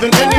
than any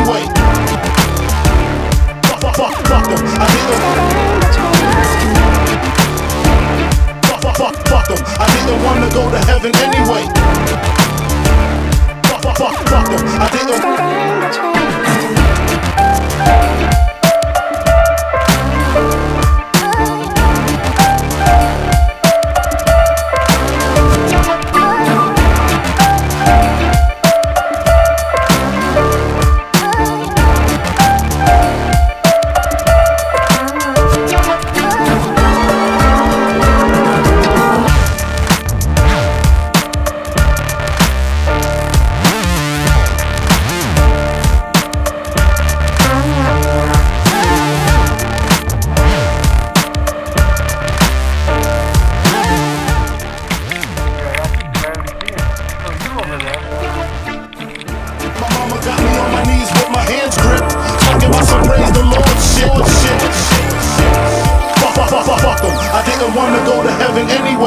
want to go to heaven anyway.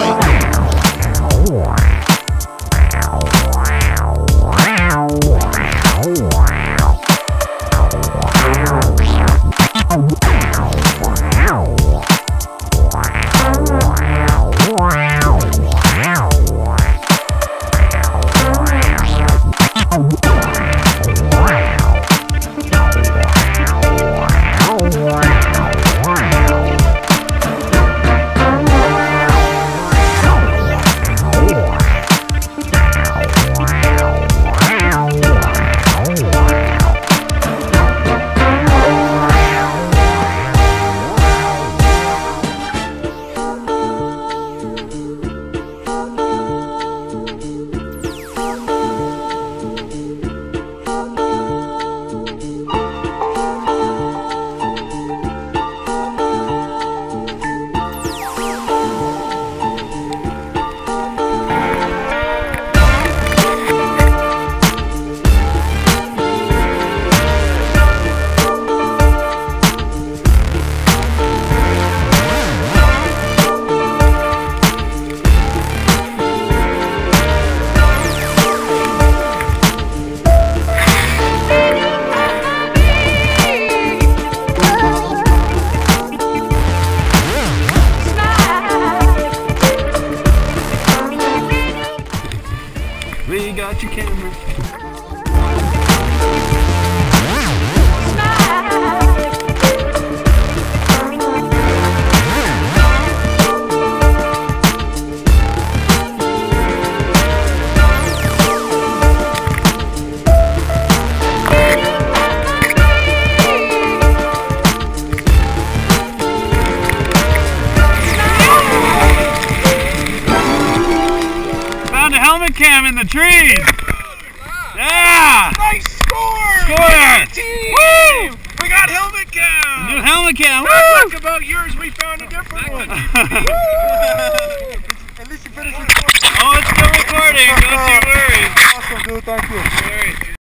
Got your camera. In the trees. Yeah. Nice score! Score! Woo! We got helmet cam! New helmet cam. Woo! talk about yours, we found a different one. At least you finished your oh, it's still recording. Don't you worry. Awesome, dude. Thank you.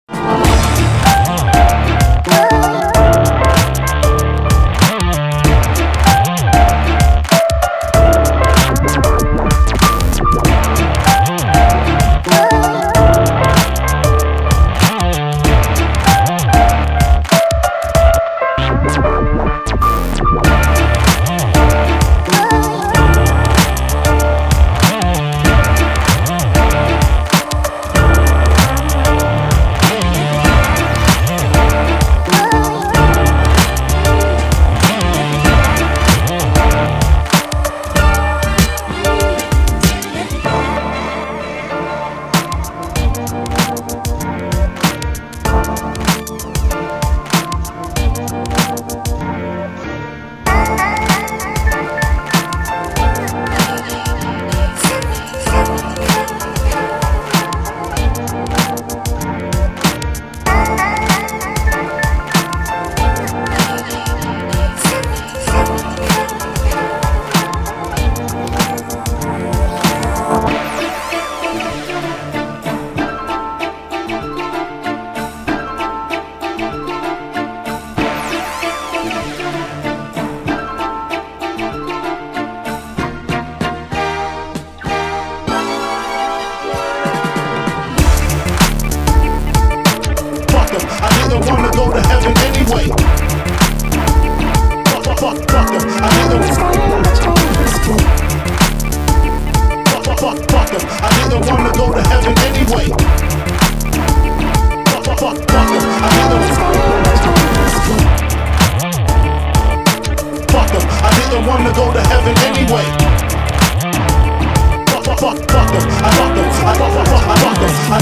Fuck them, I fuck them, I fuck, fuck, fuck, I fuck them. I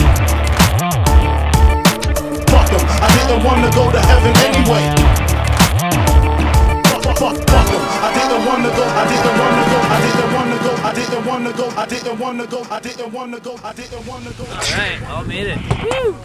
fuck them, I didn't want to go to heaven anyway. Fuck, fuck, fuck, them. I didn't want to go, I didn't want to go, I didn't want to go, I didn't want to go, I didn't want to go, I didn't want to go, I didn't want to go. All right, all made it. Woo!